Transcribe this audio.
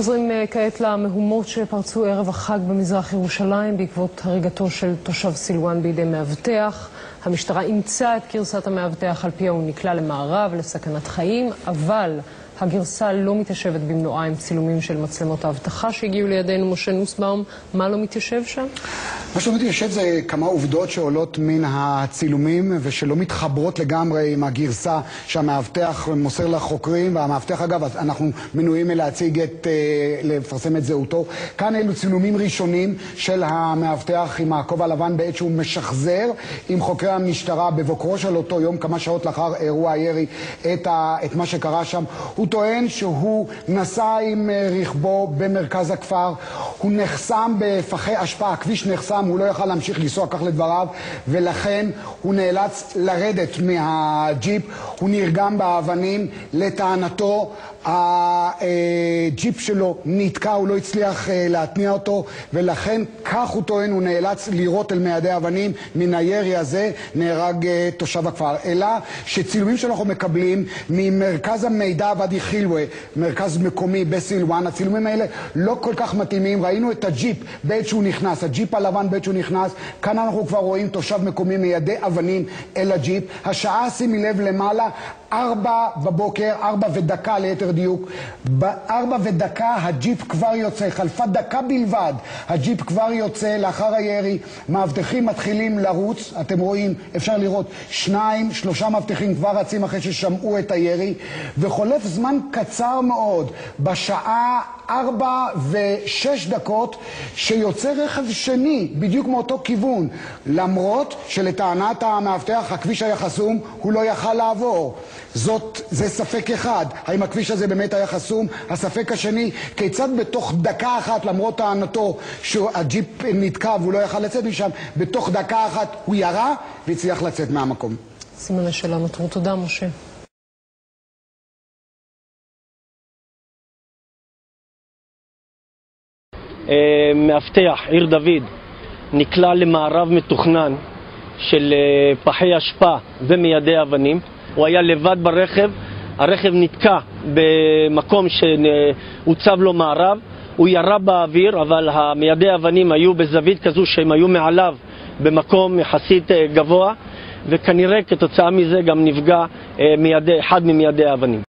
חוזרים אה, כעת למהומות שפרצו ערב החג במזרח ירושלים בעקבות הריגתו של תושב סילואן בידי מאבטח. המשטרה אימצה את גרסת המאבטח על פיה הוא נקלע למערב לסכנת חיים, אבל הגרסה לא מתיישבת במנועה עם צילומים של מצלמות האבטחה שהגיעו לידינו. משה נוסבאום, מה לא מתיישב שם? מה שלא מתיישב זה כמה עובדות שעולות מן הצילומים ושלא מתחברות לגמרי עם הגרסה שהמאבטח מוסר לחוקרים, והמאבטח אגב, אנחנו מנועים מלהציג את, אה, לפרסם את זהותו. כאן אלו צילומים ראשונים של המאבטח עם הכובע הלבן בעת שהוא משחזר עם חוקרי המשטרה בבוקרו של אותו יום, כמה שעות לאחר אירוע הירי, את, ה, את מה שקרה שם. הוא טוען שהוא נסע עם אה, רכבו במרכז הכפר, הוא נחסם בפחי אשפה, הכביש נחסם, הוא לא יכל להמשיך לנסוע כך לדבריו, ולכן הוא נאלץ לרדת מהג'יפ, הוא נרגם באבנים, לטענתו הג'יפ שלו נתקע, הוא לא הצליח אה, להתניע אותו, ולכן, כך הוא טוען, הוא נאלץ לירות אל מיידי אבנים, מן הירי הזה נהרג אה, תושב הכפר. אלא שצילומים שאנחנו מקבלים ממרכז המידע חילווה, מרכז מקומי בסילואן, הצילומים האלה לא כל כך מתאימים. ראינו את הג'יפ בעת שהוא נכנס, הג'יפ הלבן בעת שהוא נכנס, כאן אנחנו כבר רואים תושב מקומי מיידי אבנים אל הג'יפ. השעה, שימי לב למעלה, ארבע בבוקר, ארבע ודקה ליתר דיוק. בארבע ודקה הג'יפ כבר יוצא, חלפה דקה בלבד, הג'יפ כבר יוצא לאחר הירי, מאבטחים מתחילים לרוץ, אתם רואים, אפשר לראות, שניים, שלושה מאבטחים כבר רצים אחרי ששמעו את הירי, וחולף זמן קצר מאוד, בשעה ארבע ושש דקות, שיוצא רכב שני, בדיוק מאותו כיוון, למרות שלטענת המאבטח הכביש היה חסום, הוא לא יכל לעבור. זאת, זה ספק אחד, האם הכביש הזה באמת היה חסום? הספק השני, כיצד בתוך דקה אחת, למרות טענתו שהג'יפ נתקע והוא לא יכל לצאת משם, בתוך דקה אחת הוא ירה והצליח לצאת מהמקום. סימני שאלה נותרו. תודה, משה. אה, מאבטח, עיר דוד, נקלע למערב מתוכנן של אה, פחי אשפה ומיידי אבנים. הוא היה לבד ברכב, הרכב נתקע במקום שהוצב לו מערב, הוא ירה באוויר, אבל המיידי אבנים היו בזווית כזו שהם היו מעליו במקום יחסית אה, גבוה, וכנראה כתוצאה מזה גם נפגע מיידי, אחד ממיידי האבנים.